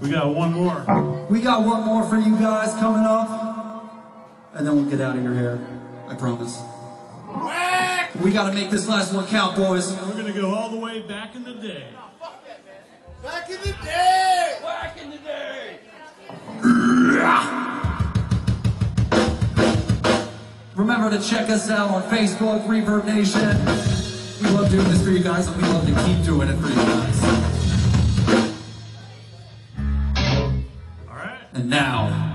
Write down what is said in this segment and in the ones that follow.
We got one more. We got one more for you guys coming up, and then we'll get out of your hair. I promise. We gotta make this last one count, boys. We're gonna go all the way back in the day. Back in the day! Back in the day. Remember to check us out on Facebook, Reverb Nation. We love doing this for you guys, and we love to keep doing it for you guys. Now,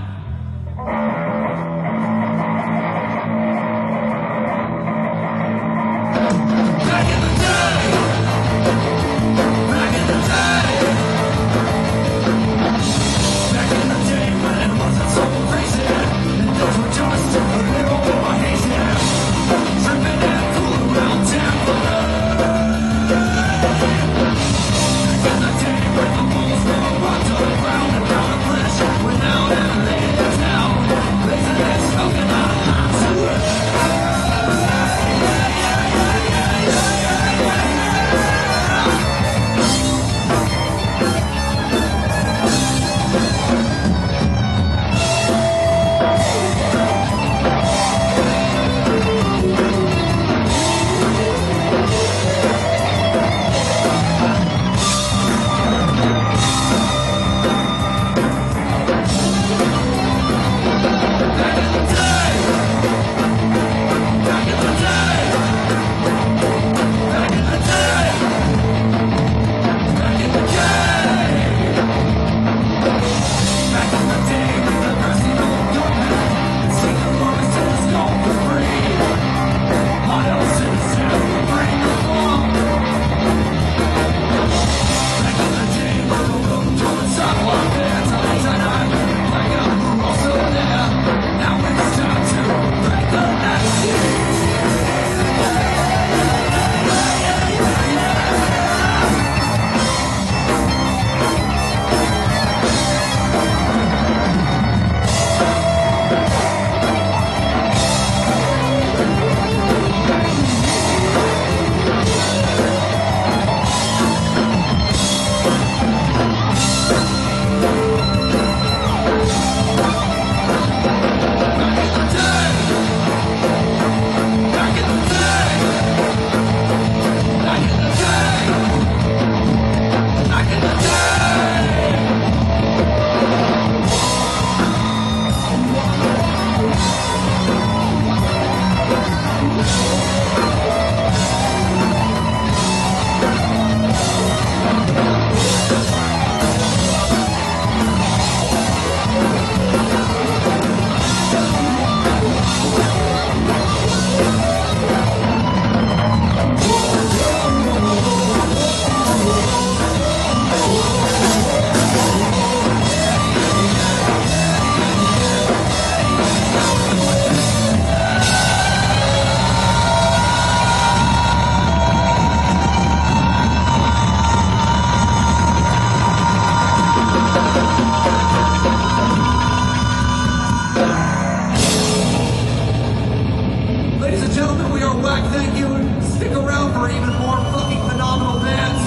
gentlemen, we are Whack. Thank you. Stick around for even more fucking phenomenal bands.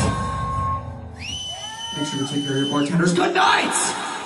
Make sure to take care of your bartenders. Good night!